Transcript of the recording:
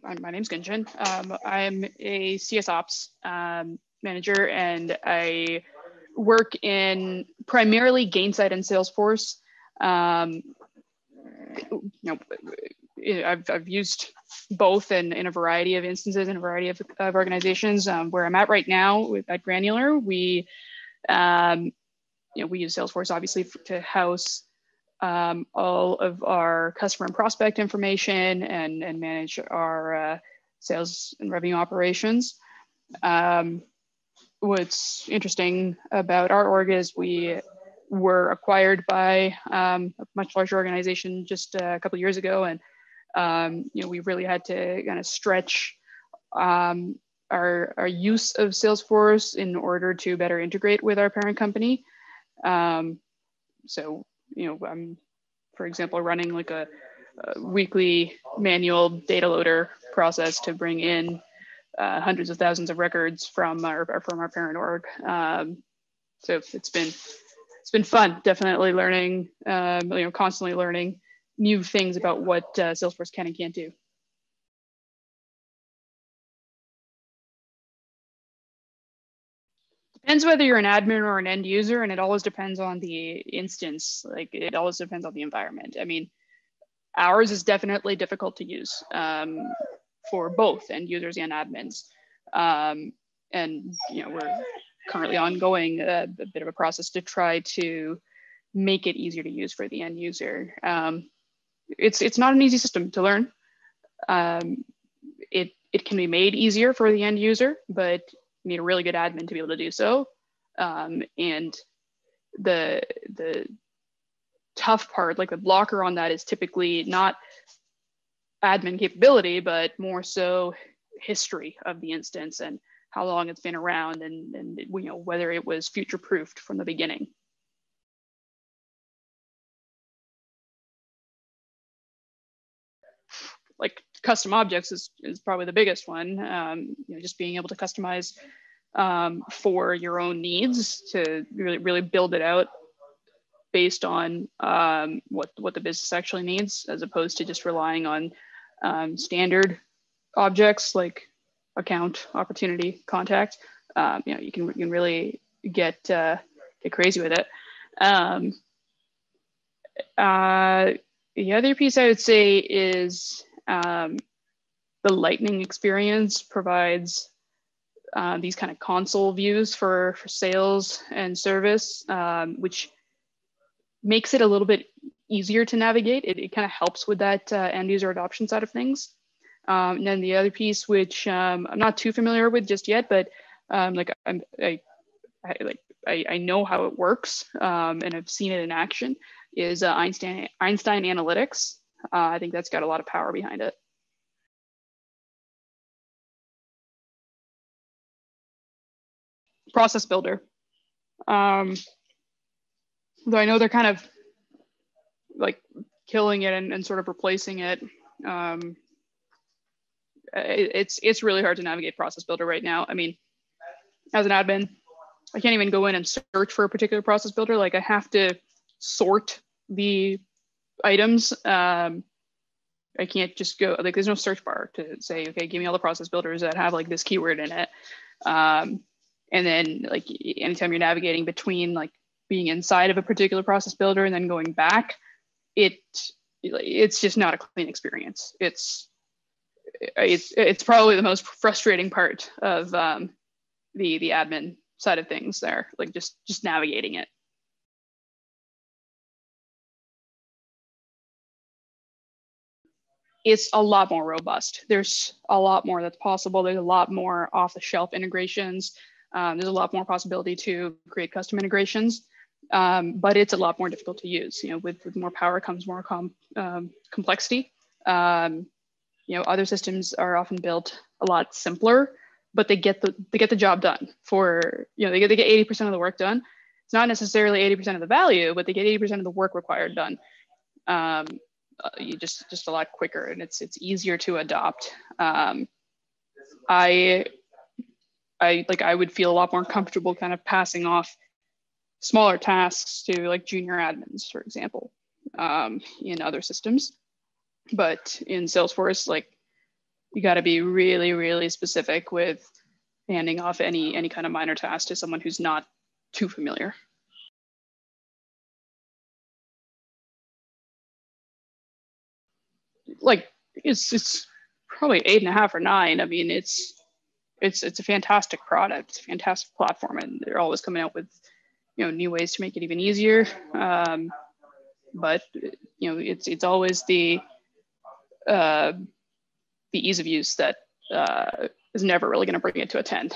my name's Gunjan. Um, I'm a CS Ops um, manager, and I work in primarily Gainsight and Salesforce. Um, you know, I've, I've used both in, in a variety of instances in a variety of, of organizations. Um, where I'm at right now with, at Granular, we, um, you know, we use Salesforce obviously to house um, all of our customer and prospect information and, and manage our uh, sales and revenue operations. Um, what's interesting about our org is we were acquired by um, a much larger organization just a couple years ago, and um, you know we really had to kind of stretch um, our our use of Salesforce in order to better integrate with our parent company. Um, so you know, I'm, for example, running like a, a weekly manual data loader process to bring in uh, hundreds of thousands of records from our from our parent org. Um, so it's been it's been fun. Definitely learning, um, you know, constantly learning new things about what uh, Salesforce can and can't do. Depends whether you're an admin or an end user and it always depends on the instance like it always depends on the environment. I mean ours is definitely difficult to use um, for both end users and admins. Um, and you know we're currently ongoing a, a, bit of a process to try to make it easier to use for the end user. Um, it's it's not an easy system to learn. Um, it it can be made easier for the end user but you need a really good admin to be able to do so. Um, and the the tough part, like the blocker on that, is typically not admin capability, but more so history of the instance and how long it's been around and, and you know whether it was future proofed from the beginning. Like custom objects is, is probably the biggest one. Um, you know, just being able to customize um, for your own needs to really, really build it out based on um, what, what the business actually needs, as opposed to just relying on um, standard objects like account, opportunity, contact. Um, you know, you can, you can really get, uh, get crazy with it. Um, uh, the other piece I would say is um, the Lightning experience provides uh, these kind of console views for, for sales and service, um, which makes it a little bit easier to navigate. It, it kind of helps with that uh, end user adoption side of things. Um, and then the other piece, which um, I'm not too familiar with just yet, but um, like I'm, I, I, like I, I know how it works um, and I've seen it in action, is uh, Einstein Einstein Analytics. Uh, I think that's got a lot of power behind it. Process Builder. Um, though I know they're kind of like killing it and, and sort of replacing it. Um, it. It's it's really hard to navigate Process Builder right now. I mean, as an admin, I can't even go in and search for a particular process builder. Like I have to sort the items. Um, I can't just go like there's no search bar to say okay, give me all the process builders that have like this keyword in it. Um, and then like anytime you're navigating between like being inside of a particular process builder and then going back, it it's just not a clean experience. It's it's it's probably the most frustrating part of um, the the admin side of things there, like just just navigating it. It's a lot more robust. There's a lot more that's possible. There's a lot more off the shelf integrations. Um, there's a lot more possibility to create custom integrations, um, but it's a lot more difficult to use. You know, with, with more power comes more com um, complexity. Um, you know, other systems are often built a lot simpler, but they get the they get the job done for you know they get they get 80% of the work done. It's not necessarily 80% of the value, but they get 80% of the work required done. Uh, you just just a lot quicker and it's it's easier to adopt. Um, I I like I would feel a lot more comfortable kind of passing off smaller tasks to like junior admins, for example, um, in other systems. But in Salesforce, like you got to be really, really specific with handing off any any kind of minor task to someone who's not too familiar. Like it's it's probably eight and a half or nine. I mean, it's it's it's a fantastic product, it's a fantastic platform, and they're always coming out with you know new ways to make it even easier. Um, but you know, it's it's always the uh, the ease of use that uh, is never really going to bring it to a 10.